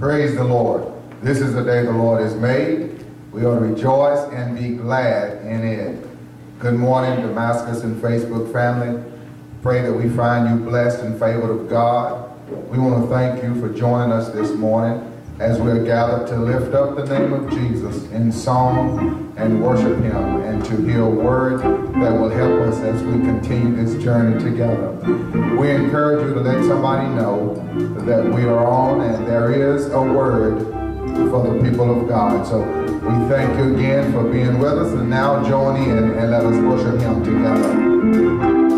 Praise the Lord. This is the day the Lord has made. We ought to rejoice and be glad in it. Good morning, Damascus and Facebook family. Pray that we find you blessed and favored of God. We want to thank you for joining us this morning as we're gathered to lift up the name of Jesus in song and worship him and to hear a word that will help us as we continue this journey together. We encourage you to let somebody know that we are on and there is a word for the people of God. So we thank you again for being with us and now join in and let us worship him together.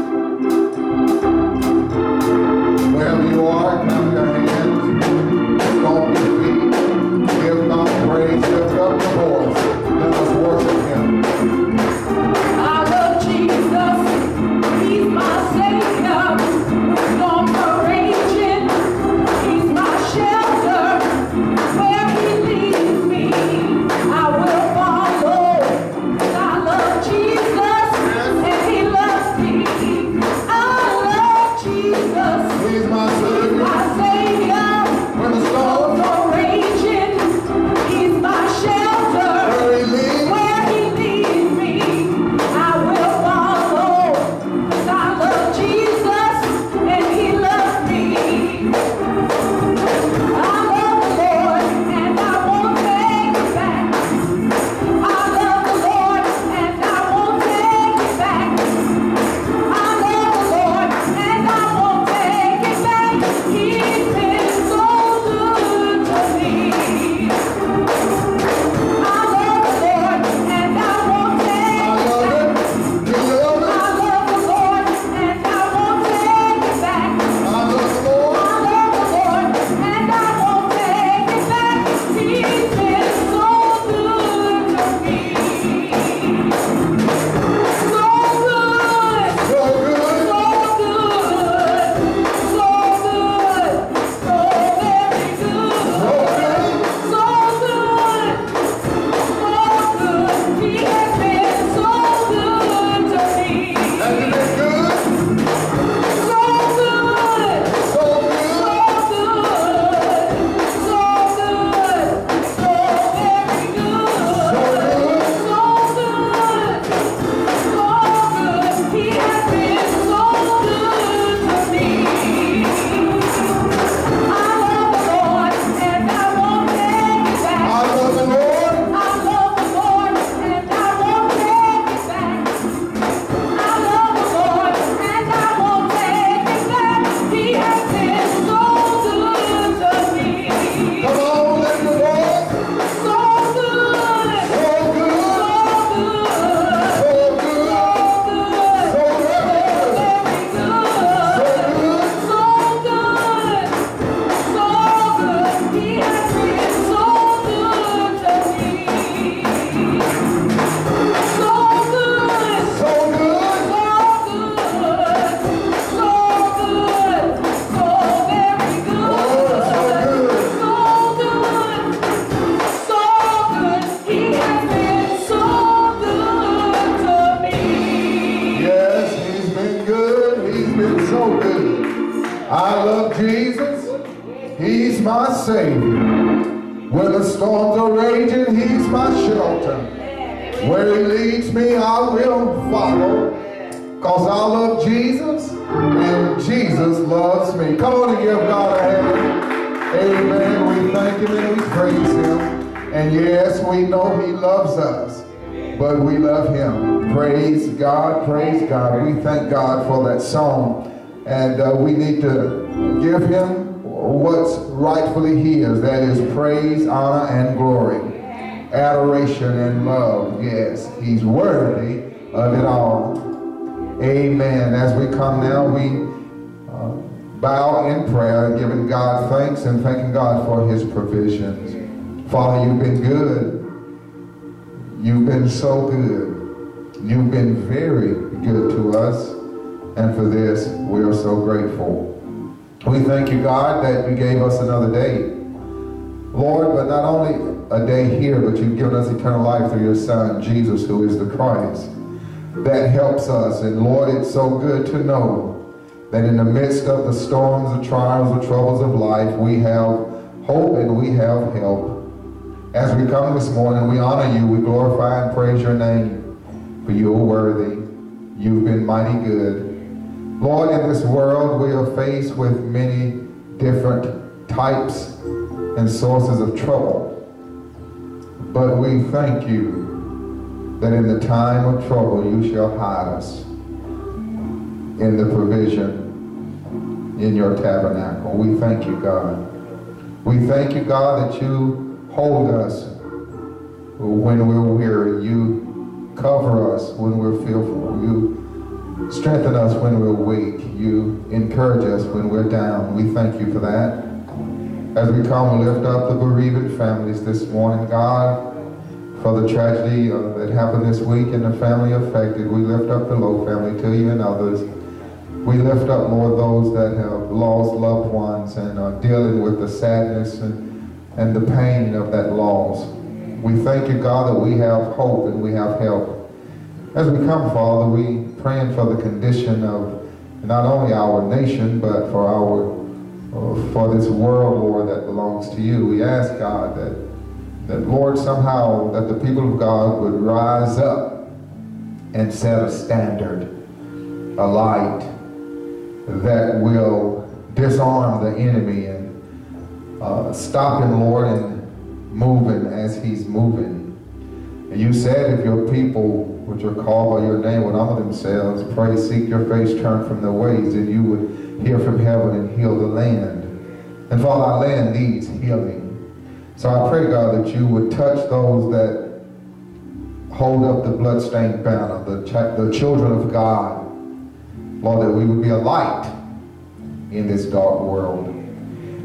And yes, we know he loves us but we love him. Praise God, praise God. We thank God for that song. And uh, we need to give him what's rightfully his. That is praise, honor, and glory. Adoration and love. Yes, he's worthy of it all. Amen. As we come now, we uh, bow in prayer, giving God thanks and thanking God for his provisions. Father, you've been good. You've been so good. You've been very good to us. And for this, we are so grateful. We thank you, God, that you gave us another day. Lord, but not only a day here, but you've given us eternal life through your Son, Jesus, who is the Christ. That helps us. And Lord, it's so good to know that in the midst of the storms, the trials, the troubles of life, we have hope and we have help. As we come this morning, we honor you, we glorify and praise your name, for you are worthy. You've been mighty good. Lord, in this world we are faced with many different types and sources of trouble. But we thank you that in the time of trouble you shall hide us in the provision in your tabernacle. We thank you, God. We thank you, God, that you hold us when we're weary. You cover us when we're fearful. You strengthen us when we're weak. You encourage us when we're down. We thank you for that. As we come, we lift up the bereaved families this morning, God, for the tragedy that happened this week and the family affected. We lift up the Lowe family to you and others. We lift up, Lord, those that have lost loved ones and are dealing with the sadness and, and the pain of that loss. We thank you, God, that we have hope and we have help. As we come, Father, we praying for the condition of not only our nation, but for our uh, for this world, Lord, that belongs to you. We ask, God, that, that, Lord, somehow that the people of God would rise up and set a standard, a light that will disarm the enemy and uh, stop Lord, and moving as he's moving. And you said if your people, which are called by your name, would humble themselves, pray, seek your face, turn from their ways, and you would hear from heaven and heal the land. And Father, our land needs healing. So I pray, God, that you would touch those that hold up the bloodstained banner, the, the children of God. Lord, that we would be a light in this dark world.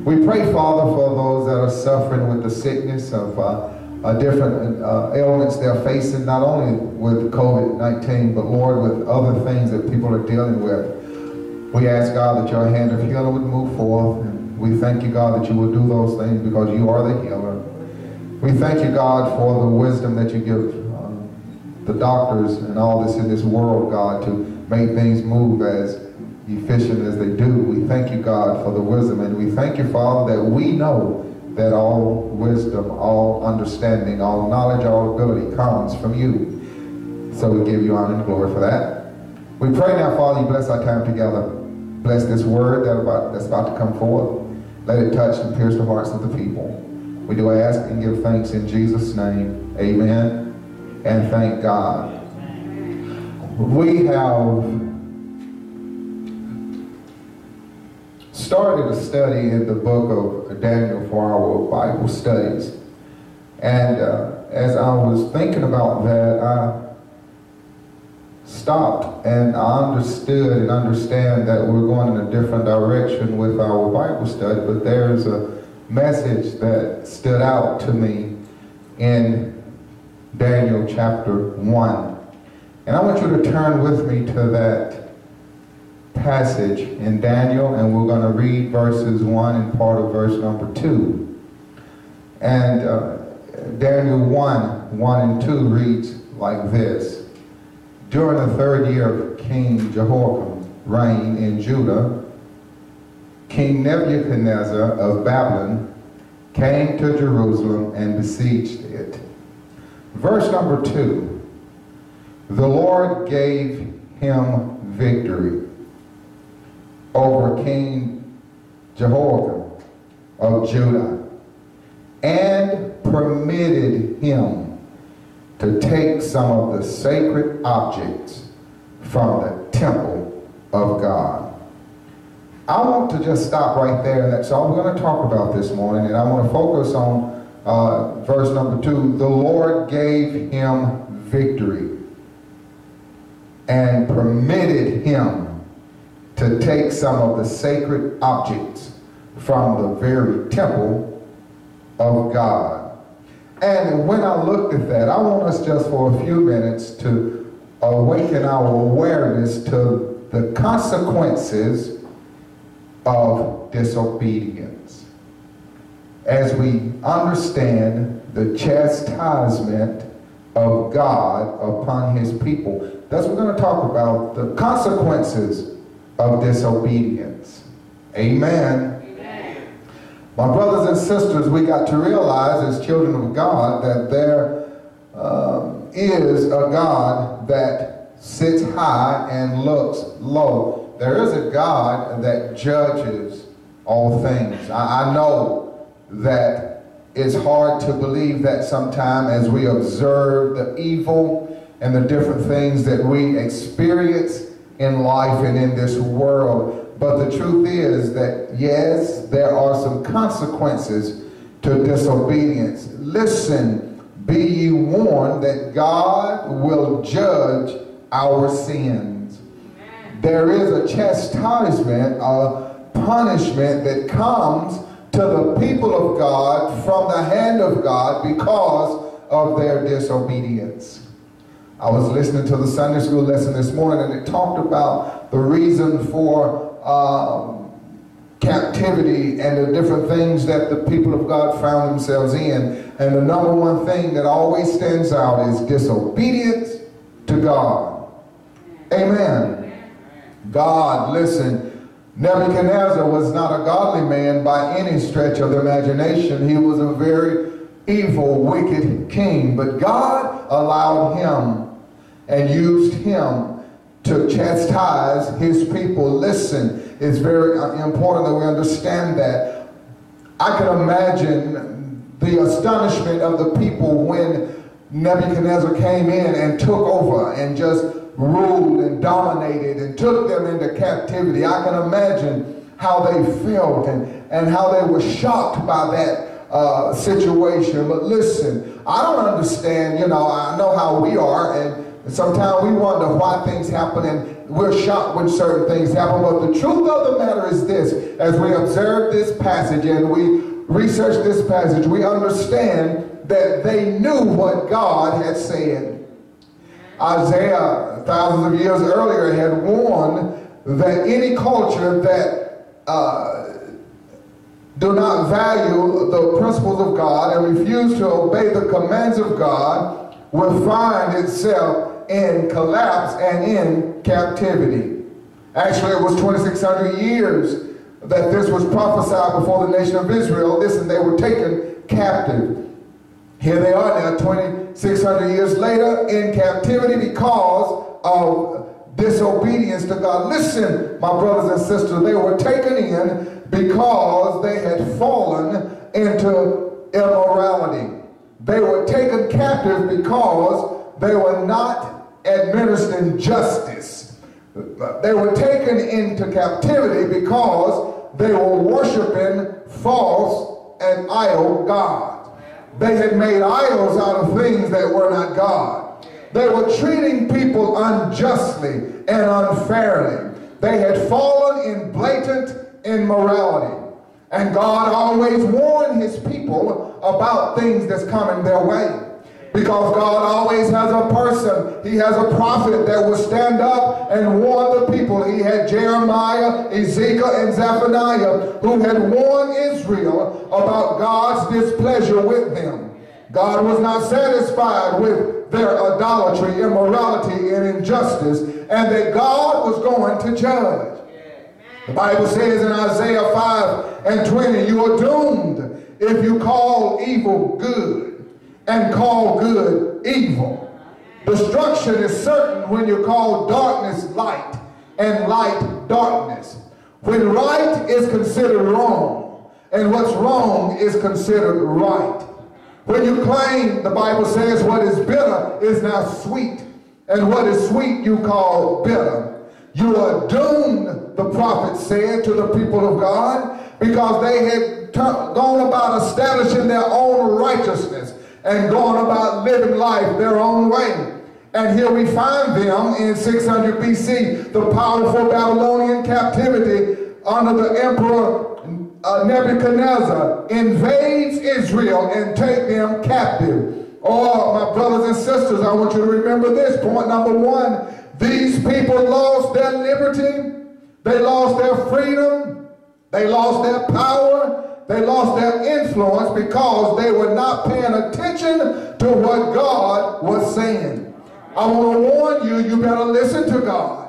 We pray, Father, for those that are suffering with the sickness of uh, different uh, ailments they're facing, not only with COVID-19, but Lord, with other things that people are dealing with. We ask God that your hand of healing would move forth. And we thank you, God, that you will do those things because you are the healer. We thank you, God, for the wisdom that you give um, the doctors and all this in this world, God, to make things move as efficient as they do. We thank you, God, for the wisdom. And we thank you, Father, that we know that all wisdom, all understanding, all knowledge, all ability comes from you. So we give you honor and glory for that. We pray now, Father, you bless our time together. Bless this word that about, that's about to come forth. Let it touch and pierce the hearts of the people. We do ask and give thanks in Jesus' name. Amen. And thank God. We have started a study in the book of Daniel for our Bible studies. And uh, as I was thinking about that, I stopped and I understood and understand that we're going in a different direction with our Bible study, but there's a message that stood out to me in Daniel chapter 1. And I want you to turn with me to that passage in Daniel, and we're going to read verses 1 and part of verse number 2. And uh, Daniel 1, 1 and 2 reads like this. During the third year of King Jehoiakim reign in Judah, King Nebuchadnezzar of Babylon came to Jerusalem and besieged it. Verse number two, the Lord gave him victory over King Jehoiakim of Judah and permitted him to take some of the sacred objects from the temple of God. I want to just stop right there, and that's all we're going to talk about this morning, and I want to focus on uh, verse number two. The Lord gave him victory and permitted him to take some of the sacred objects from the very temple of God. And when I looked at that, I want us just for a few minutes to awaken our awareness to the consequences of disobedience. As we understand the chastisement of God upon his people. That's what we're going to talk about, the consequences of disobedience. Amen. My brothers and sisters, we got to realize as children of God that there um, is a God that sits high and looks low. There is a God that judges all things. I, I know that it's hard to believe that sometime as we observe the evil and the different things that we experience in life and in this world. But the truth is that yes, there are some consequences to disobedience. Listen, be ye warned that God will judge our sins. There is a chastisement, a punishment that comes to the people of God from the hand of God because of their disobedience. I was listening to the Sunday school lesson this morning and it talked about the reason for um, captivity and the different things that the people of God found themselves in. And the number one thing that always stands out is disobedience to God. Amen. God, listen, Nebuchadnezzar was not a godly man by any stretch of the imagination. He was a very evil, wicked king. But God allowed him and used him to chastise his people. Listen, it's very important that we understand that. I can imagine the astonishment of the people when Nebuchadnezzar came in and took over and just ruled and dominated and took them into captivity. I can imagine how they felt and, and how they were shocked by that uh, situation. But listen, I don't understand, you know, I know how we are, and and sometimes we wonder why things happen and we're shocked when certain things happen. But the truth of the matter is this as we observe this passage and we research this passage, we understand that they knew what God had said. Isaiah, thousands of years earlier, had warned that any culture that uh, do not value the principles of God and refuse to obey the commands of God will find itself in collapse and in captivity. Actually, it was 2,600 years that this was prophesied before the nation of Israel. Listen, they were taken captive. Here they are now, 2,600 years later, in captivity because of disobedience to God. Listen, my brothers and sisters, they were taken in because they had fallen into immorality. They were taken captive because they were not administering justice. They were taken into captivity because they were worshiping false and idol gods. They had made idols out of things that were not God. They were treating people unjustly and unfairly. They had fallen in blatant immorality. And God always warned his people about things that's coming their way. Because God always has a person, he has a prophet that will stand up and warn the people. He had Jeremiah, Ezekiel, and Zephaniah who had warned Israel about God's displeasure with them. God was not satisfied with their idolatry, immorality, and injustice, and that God was going to judge. The Bible says in Isaiah 5 and 20, you are doomed if you call evil good and call good evil. Destruction is certain when you call darkness light and light darkness. When right is considered wrong and what's wrong is considered right. When you claim, the Bible says, what is bitter is now sweet, and what is sweet you call bitter. You are doomed, the prophet said to the people of God, because they had gone about establishing their own righteousness and going about living life their own way. And here we find them in 600 BC, the powerful Babylonian captivity under the emperor uh, Nebuchadnezzar invades Israel and take them captive. Oh, my brothers and sisters, I want you to remember this. Point number one, these people lost their liberty. They lost their freedom. They lost their power. They lost their influence because they were not paying attention to what God was saying. I want to warn you, you better listen to God.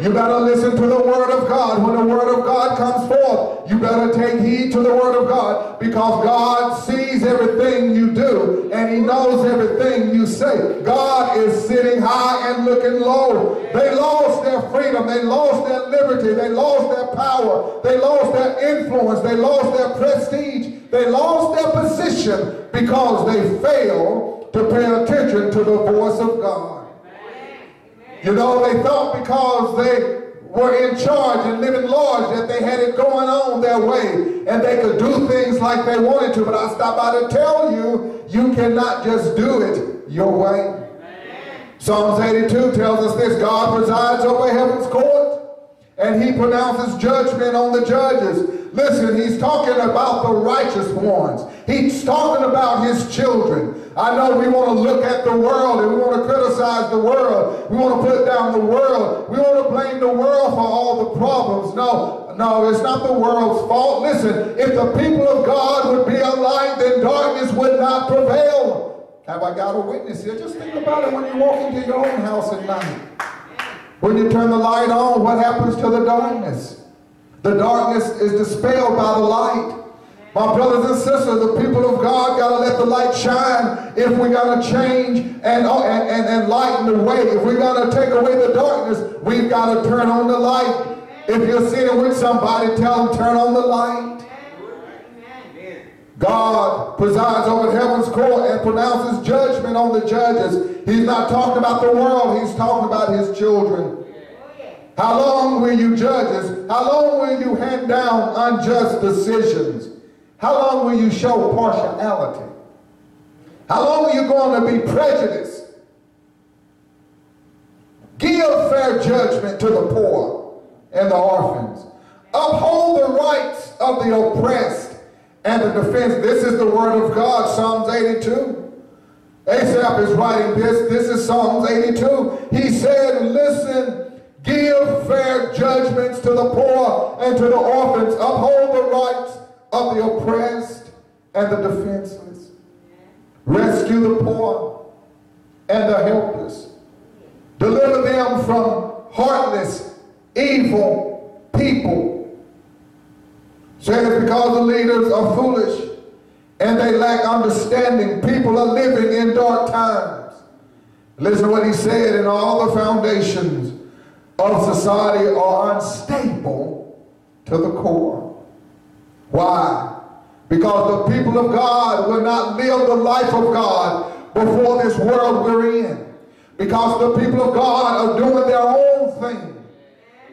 You better listen to the word of God. When the word of God comes forth, you better take heed to the word of God because God sees everything you do and he knows everything you say. God is sitting high and looking low. They lost their freedom. They lost their liberty. They lost their power. They lost their influence. They lost their prestige. They lost their position because they failed to pay attention to the voice of God. You know, they thought because they were in charge and living large that they had it going on their way and they could do things like they wanted to. But I stop by to tell you, you cannot just do it your way. Psalms 82 tells us this, God presides over heaven's court and he pronounces judgment on the judges. Listen, he's talking about the righteous ones. He's talking about his children. I know we want to look at the world and we want to criticize the world. We want to put down the world. We want to blame the world for all the problems. No, no, it's not the world's fault. Listen, if the people of God would be a light, then darkness would not prevail. Have I got a witness here? Just think about it when you walk into your own house at night. When you turn the light on, what happens to the darkness? The darkness is dispelled by the light. My brothers and sisters, the people of God got to let the light shine if going to change and, uh, and, and, and lighten the way. If going to take away the darkness, we've got to turn on the light. If you're sitting with somebody, tell them turn on the light. God presides over heaven's court and pronounces judgment on the judges. He's not talking about the world. He's talking about his children. How long will you judges? How long will you hand down unjust decisions? How long will you show partiality? How long are you going to be prejudiced? Give fair judgment to the poor and the orphans. Uphold the rights of the oppressed and the defense. This is the word of God, Psalms 82. Asaph is writing this. This is Psalms 82. He said, listen, give fair judgments to the poor and to the orphans. Uphold the rights of the oppressed and the defenseless. Rescue the poor and the helpless. Deliver them from heartless, evil people. Says because the leaders are foolish and they lack understanding. People are living in dark times. Listen to what he said, in all the foundations of society are unstable to the core. Why? Because the people of God will not live the life of God before this world we're in. Because the people of God are doing their own thing.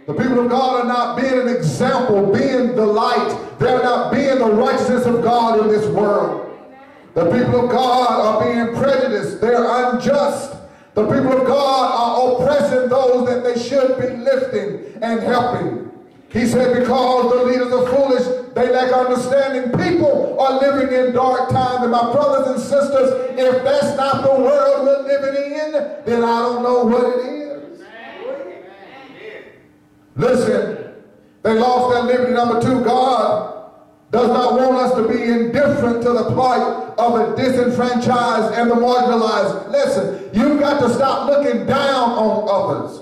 The people of God are not being an example, being the light. They're not being the righteousness of God in this world. The people of God are being prejudiced. They're unjust. The people of God are oppressing those that they should be lifting and helping. He said, because the leaders are foolish, they lack understanding. People are living in dark times. And my brothers and sisters, if that's not the world we're living in, then I don't know what it is. Listen, they lost their liberty. Number two, God does not want us to be indifferent to the plight of the disenfranchised and the marginalized. Listen, you've got to stop looking down on others.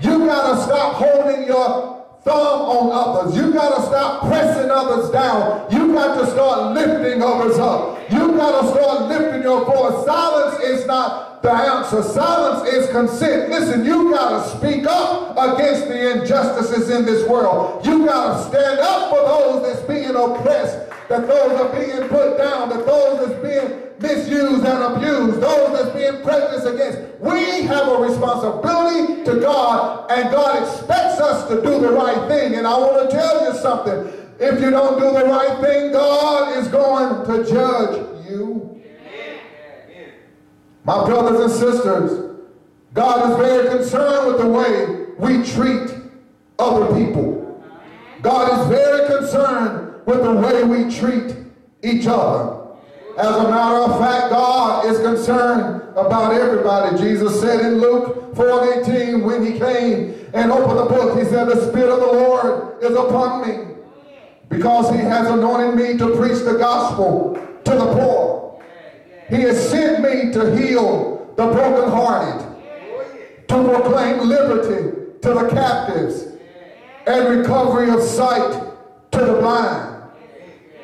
You've got to stop holding your thumb on others. You've got to stop pressing others down. You've got to start lifting others up. You've got to start lifting your voice. Silence is not the answer. Silence is consent. Listen, you got to speak up against the injustices in this world. You got to stand up for those that's being oppressed, that those are being put down, that those that's being misused and abused, those that's being prejudiced against. We have a responsibility to God, and God expects us to do the right thing. And I want to tell you something. If you don't do the right thing, God is going to judge you. My brothers and sisters, God is very concerned with the way we treat other people. God is very concerned with the way we treat each other. As a matter of fact, God is concerned about everybody. Jesus said in Luke 4:18, when he came and opened the book, he said, the Spirit of the Lord is upon me because he has anointed me to preach the gospel to the poor. He has sent me to heal the brokenhearted, to proclaim liberty to the captives and recovery of sight to the blind.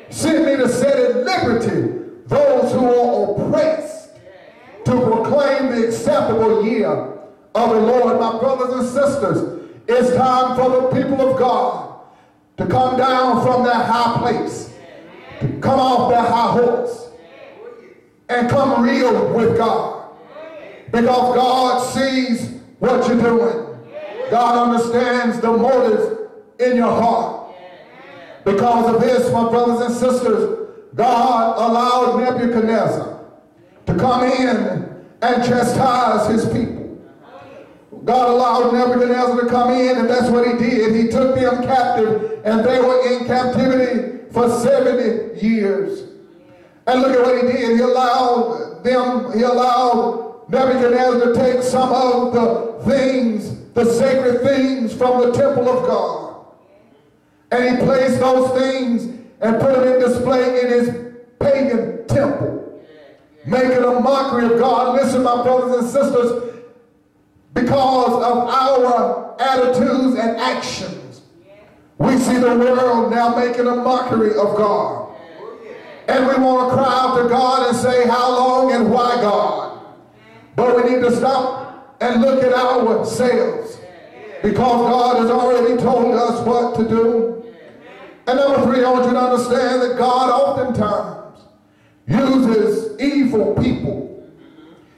Sent me to set at liberty those who are oppressed, to proclaim the acceptable year of the Lord. My brothers and sisters, it's time for the people of God to come down from their high place, to come off their high horse, and come real with God. Because God sees what you're doing. God understands the motives in your heart. Because of this, my brothers and sisters, God allowed Nebuchadnezzar to come in and chastise his people. God allowed Nebuchadnezzar to come in, and that's what he did. He took them captive, and they were in captivity for 70 years. And look at what he did. He allowed them, he allowed Nebuchadnezzar to take some of the things, the sacred things from the temple of God. And he placed those things and put them in display in his pagan temple, making a mockery of God. Listen, my brothers and sisters, because of our attitudes and actions, we see the world now making a mockery of God. And we want to cry out to God and say, how long and why God? But we need to stop and look at ourselves because God has already told us what to do. And number three, I want you to understand that God oftentimes uses evil people,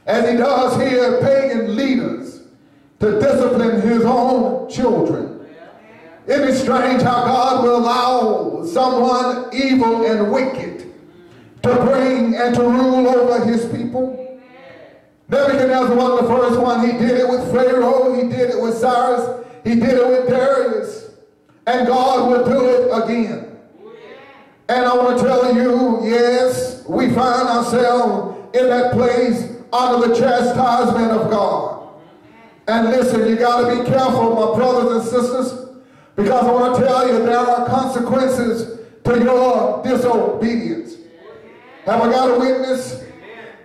as he does here, pagan leaders, to discipline his own children. It strange how God will allow someone evil and wicked to bring and to rule over his people? Nebuchadnezzar wasn't the first one. He did it with Pharaoh. He did it with Cyrus. He did it with Darius. And God will do it again. And I want to tell you, yes, we find ourselves in that place under the chastisement of God. And listen, you got to be careful, my brothers and sisters, because I want to tell you there are consequences to your disobedience. Have I got a witness?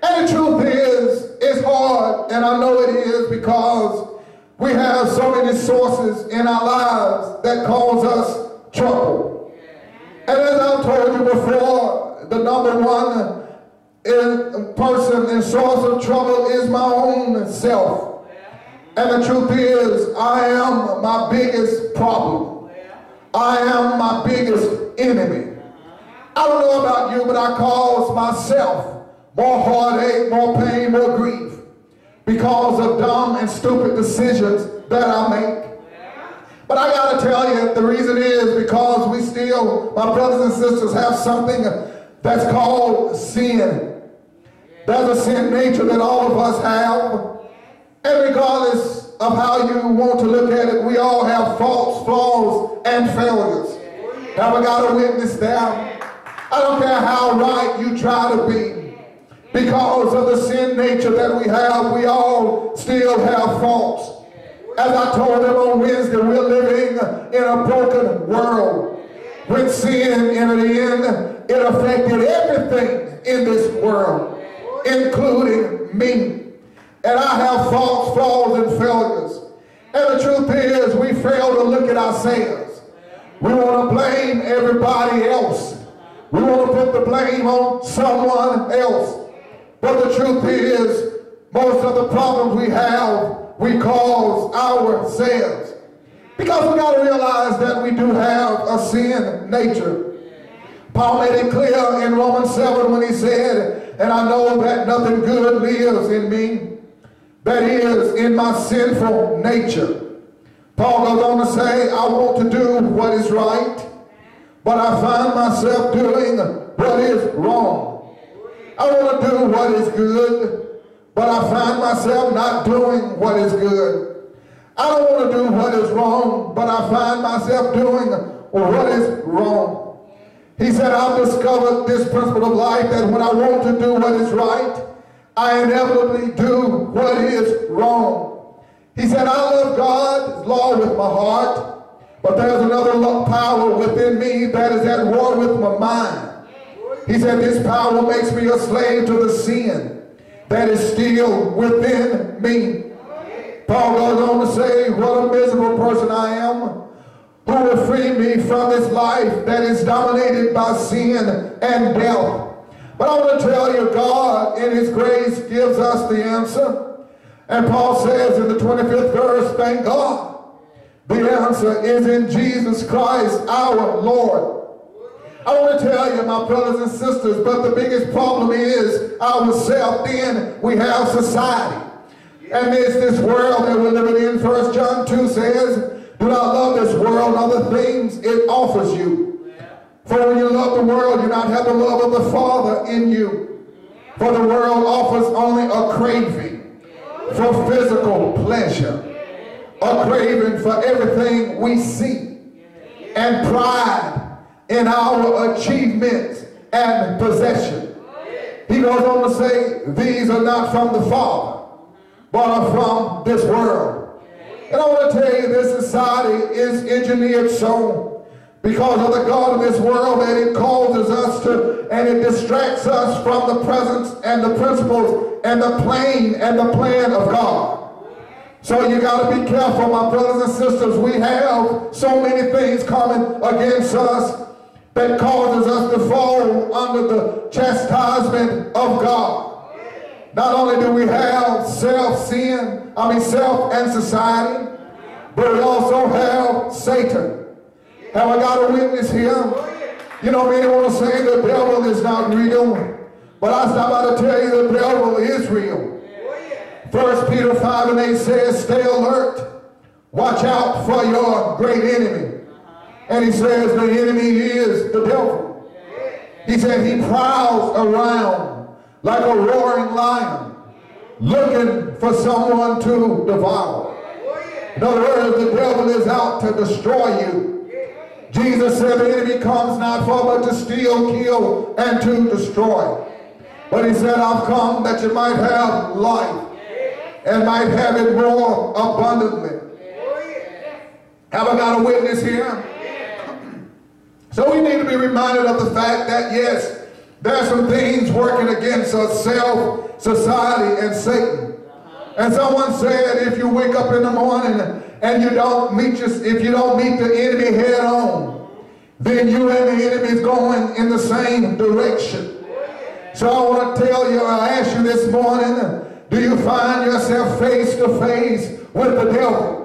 And the truth is, it's hard, and I know it is because we have so many sources in our lives that cause us trouble. And as I've told you before, the number one in person and source of trouble is my own self. And the truth is, I am my biggest problem. I am my biggest enemy. I don't know about you, but I cause myself more heartache, more pain, more grief because of dumb and stupid decisions that I make. But I got to tell you, the reason is because we still, my brothers and sisters, have something that's called sin. There's a sin nature that all of us have. And regardless of how you want to look at it, we all have faults, flaws, and failures. Have I got a witness there? I don't care how right you try to be. Because of the sin nature that we have, we all still have faults. As I told them on Wednesday, we're living in a broken world. When sin entered in, it affected everything in this world, including me. And I have faults, flaws, and failures. And the truth is, we fail to look at ourselves. We want to blame everybody else. We want to put the blame on someone else. But the truth is, most of the problems we have, we cause ourselves. Because we got to realize that we do have a sin nature. Paul made it clear in Romans 7 when he said, and I know that nothing good lives in me, that is in my sinful nature. Paul goes on to say, I want to do what is right, but I find myself doing what is wrong. I want to do what is good, but I find myself not doing what is good. I don't want to do what is wrong, but I find myself doing what is wrong. He said, I've discovered this principle of life that when I want to do what is right, I inevitably do what is wrong. He said, I love God's law with my heart, but there's another power within me that is at war with my mind. He said, this power makes me a slave to the sin that is still within me. Paul goes on to say, what a miserable person I am. Who will free me from this life that is dominated by sin and death? But I want to tell you, God in his grace gives us the answer. And Paul says in the 25th verse, thank God. The answer is in Jesus Christ our Lord. I want to tell you, my brothers and sisters, but the biggest problem is ourselves. Then we have society. And there's this world that we're living in. First John 2 says, do not love this world other things it offers you. For when you love the world, you not have the love of the Father in you. For the world offers only a craving for physical pleasure, a craving for everything we see, and pride in our achievements and possession. He goes on to say, these are not from the Father, but are from this world. And I want to tell you, this society is engineered so because of the God of this world that it causes us to, and it distracts us from the presence and the principles and the plane and the plan of God. So you got to be careful, my brothers and sisters. We have so many things coming against us that causes us to fall under the chastisement of God. Not only do we have self-sin, I mean self and society, but we also have Satan. Have I got a witness here? You know, many want to say the devil is not real, but I stop by to tell you the devil is real. First Peter 5 and 8 says, stay alert. Watch out for your great enemy. Uh-huh. And he says the enemy is the devil. He said he prowls around like a roaring lion, looking for someone to devour. Oh, In other words, the devil is out to destroy you. Jesus said the enemy comes not for but to steal, kill, and to destroy. But he said, I've come that you might have life and might have it more abundantly. Have I got a witness here? So we need to be reminded of the fact that, yes, there's some things working against us, self, society, and Satan. Uh-huh. And someone said, if you wake up in the morning and you don't meet your, if you don't meet the enemy head on, then you and the enemy is going in the same direction. Oh, so I want to tell you, I ask you this morning, do you find yourself face to face with the devil?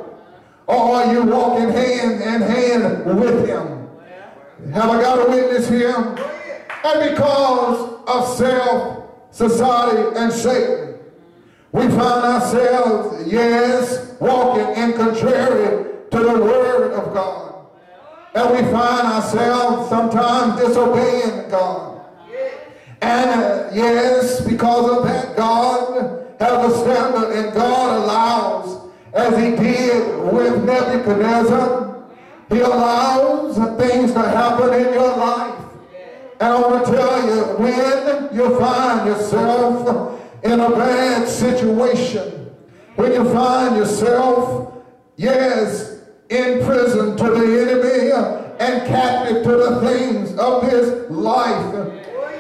Or are you walking hand in hand with him? Have I got a witness here? And because of self, society, and Satan, we find ourselves, yes, walking in contrary to the word of God. And we find ourselves sometimes disobeying God. And uh, yes, because of that, God has a standard and God allows, as he did with Nebuchadnezzar, he allows things to happen in your life. And I want to tell you, when you find yourself in a bad situation, when you find yourself, yes, in prison to the enemy and captive to the things of his life,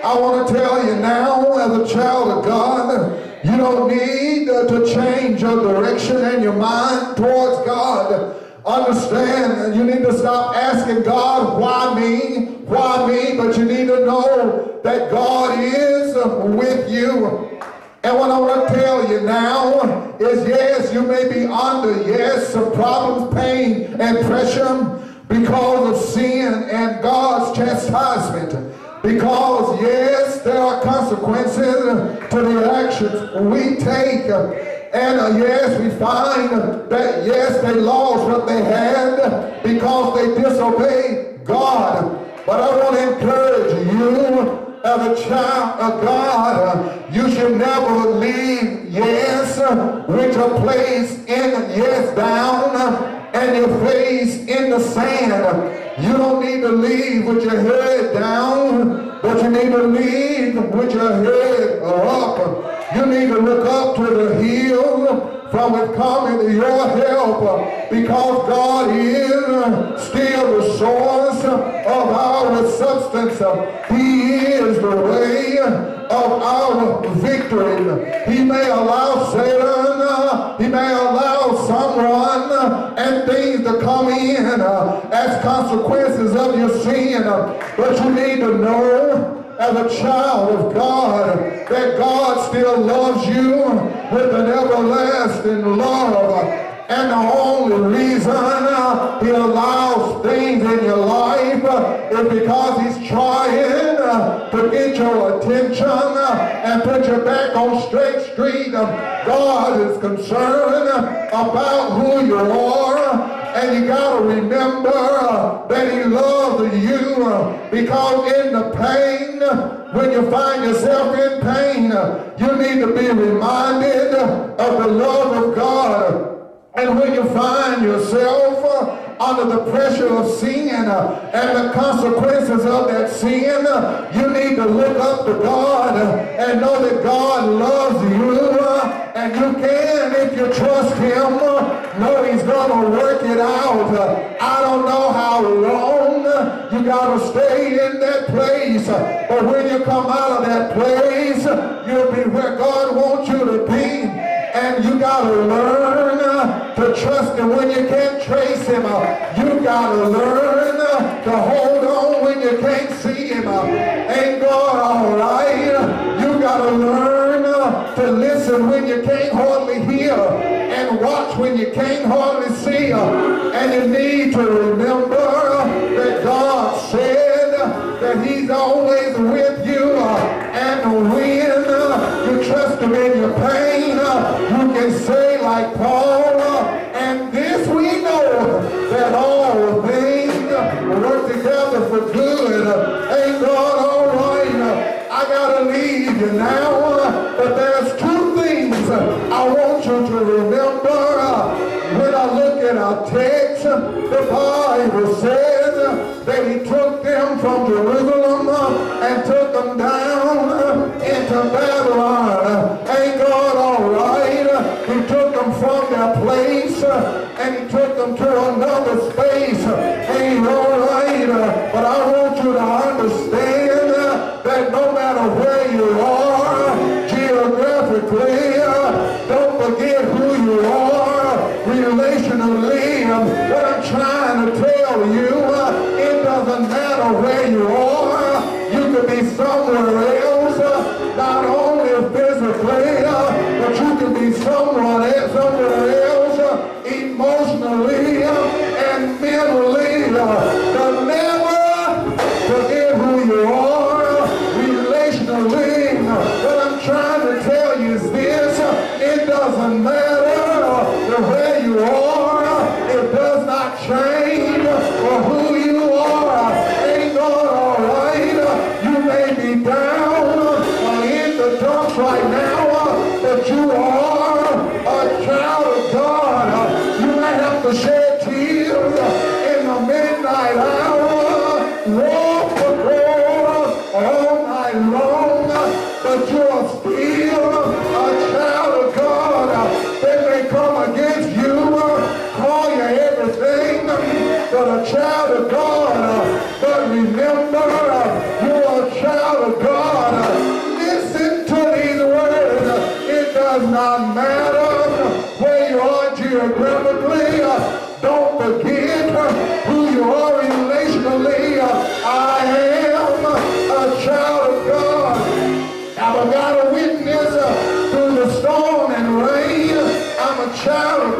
I want to tell you now, as a child of God, you don't need to change your direction and your mind towards God understand you need to stop asking God, why me? Why me? But you need to know that God is with you. And what I want to tell you now is yes, you may be under, yes, some problems, pain, and pressure because of sin and God's chastisement. Because, yes, there are consequences to the actions we take. And uh, yes, we find that, yes, they lost what they had because they disobeyed God. But I want to encourage you as a child of God, you should never leave, yes, with your place in, yes, down, and your face in the sand. You don't need to leave with your head down, but you need to leave with your head up. You need to look up to the hill from which coming to your help because God is still the source of our substance. He is the way, of our victory. He may allow Satan, uh, he may allow someone uh, and things to come in uh, as consequences of your sin. But you need to know as a child of God that God still loves you with an everlasting love. And the only reason he allows things in your life is because he's trying to get your attention and put you back on straight street. God is concerned about who you are. And you got to remember uh, that he loves you uh, because in the pain, when you find yourself in pain, you need to be reminded of the love of God. And when you find yourself uh, under the pressure of sin uh, and the consequences of that sin, uh, you need to look up to God and know that God loves you. Uh, and you can, if you trust him, uh, know he's going to work it out. Uh, I don't know how long you got to stay in that place. but when you come out of that place, you'll be where God wants you to be. And you got to learn uh, to trust him when you can't trace him. Uh, you got to learn uh, to hold on when you can't see him. Ain't God all right? You got to learn to listen when you can't hardly hear and watch when you can't hardly see. And you need to remember that God said that he's always like Paul, and this we know, that all things work together for good. Ain't God all right? I gotta leave you now, but there's two things I want you to remember. When I look at our text, the Bible says that he took them from Jerusalem and took them down into Babylon. Be someone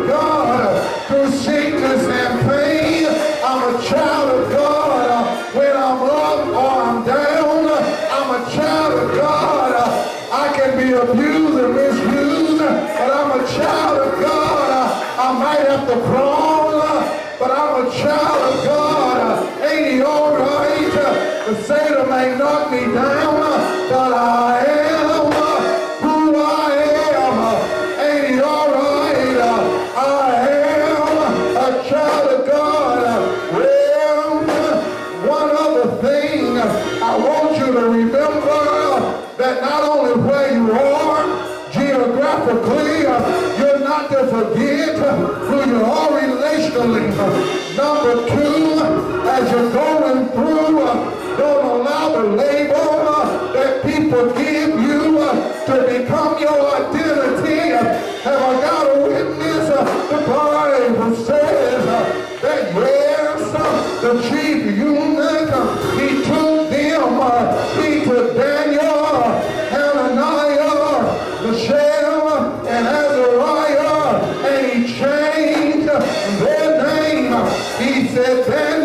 a relationally. Number two, as you're going through, don't allow the label that people give you to become your identity. Have I got a witness? The Bible says that yes, the chief eunuch, he took He said,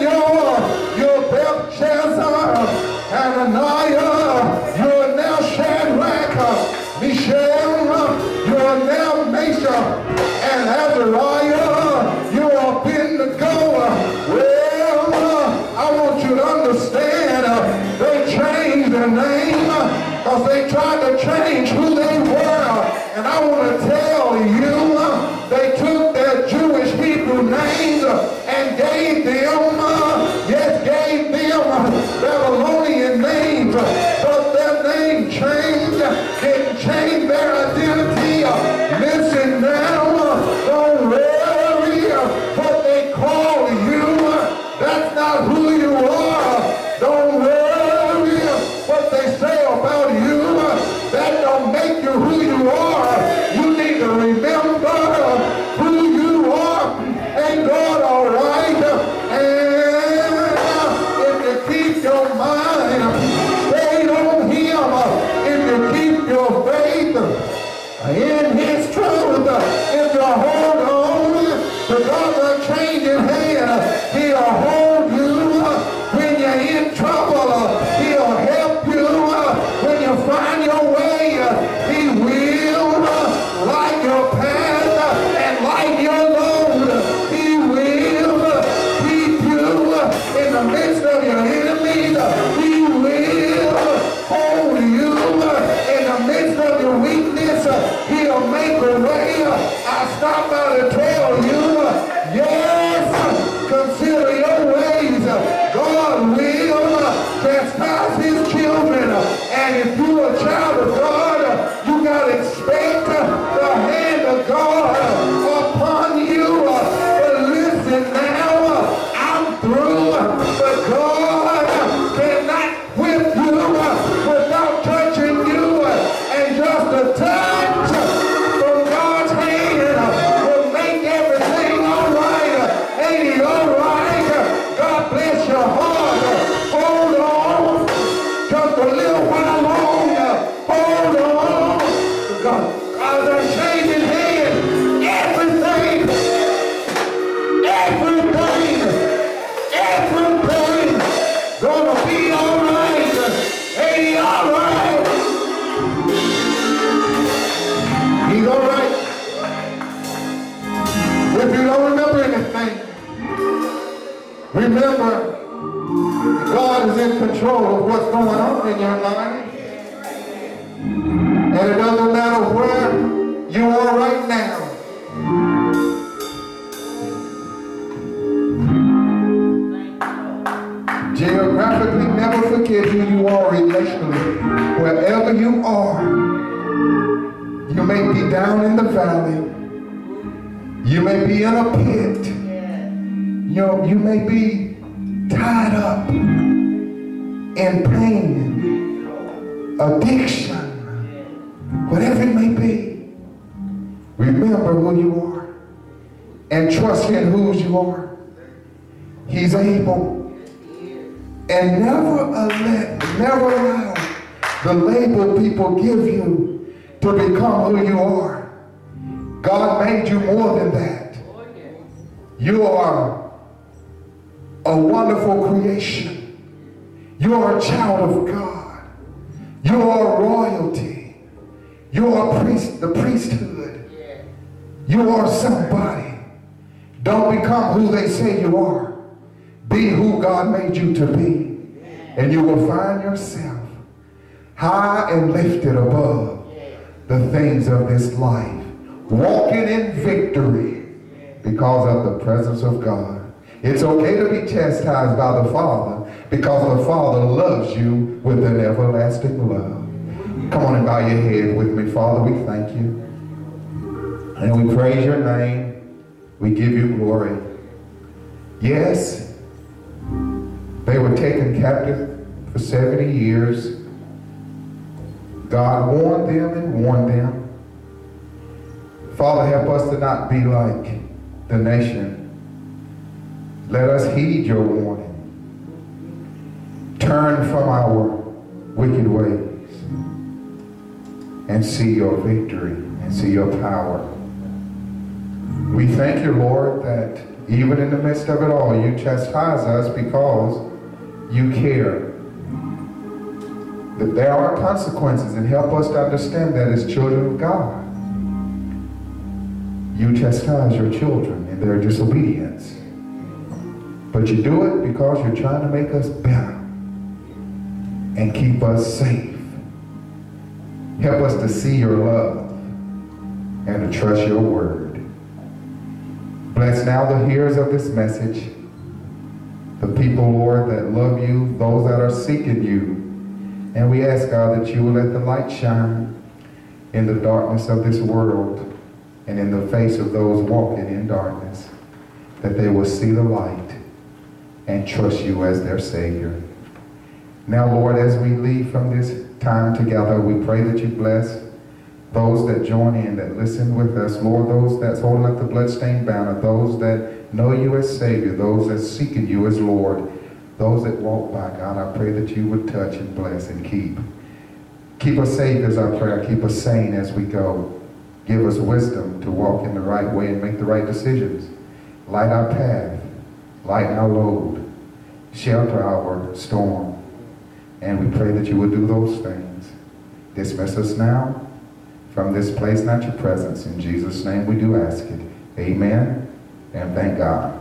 remember God is in control of what's going on in your life. And it doesn't matter where you are right now. Geographically, never forget who you are relationally. Wherever you are, you may be down in the valley. You may be in a pit. You know, you may be are. He's able. And never let, never allow the label people give you to become who you are. God made you more than that. You are a wonderful creation. You are a child of God. You are royalty. You are priest, the priesthood. You are somebody. Don't become who they say you are. Be who God made you to be. And you will find yourself high and lifted above the things of this life. Walking in victory because of the presence of God. It's okay to be chastised by the Father because the Father loves you with an everlasting love. Come on and bow your head with me. Father, we thank you. And we praise your name. We give you glory. Yes, they were taken captive for 70 years. God warned them and warned them. Father, help us to not be like the nation. Let us heed your warning. Turn from our wicked ways and see your victory and see your power. We thank you, Lord, that even in the midst of it all, you chastise us because you care. That there are consequences and help us to understand that as children of God. You chastise your children in their disobedience. But you do it because you're trying to make us better and keep us safe. Help us to see your love and to trust your word. Bless now the hearers of this message, the people, Lord, that love you, those that are seeking you. And we ask, God, that you will let the light shine in the darkness of this world and in the face of those walking in darkness, that they will see the light and trust you as their Savior. Now, Lord, as we leave from this time together, we pray that you bless those that join in, that listen with us, Lord, those that's holding up the bloodstained banner, those that know you as Savior, those that seeking you as Lord, those that walk by, God, I pray that you would touch and bless and keep. Keep us safe as our prayer. Keep us sane as we go. Give us wisdom to walk in the right way and make the right decisions. Light our path. Lighten our load. Shelter our storm. And we pray that you would do those things. Dismiss us now from this place, not your presence. In Jesus' name we do ask it. Amen. And thank God.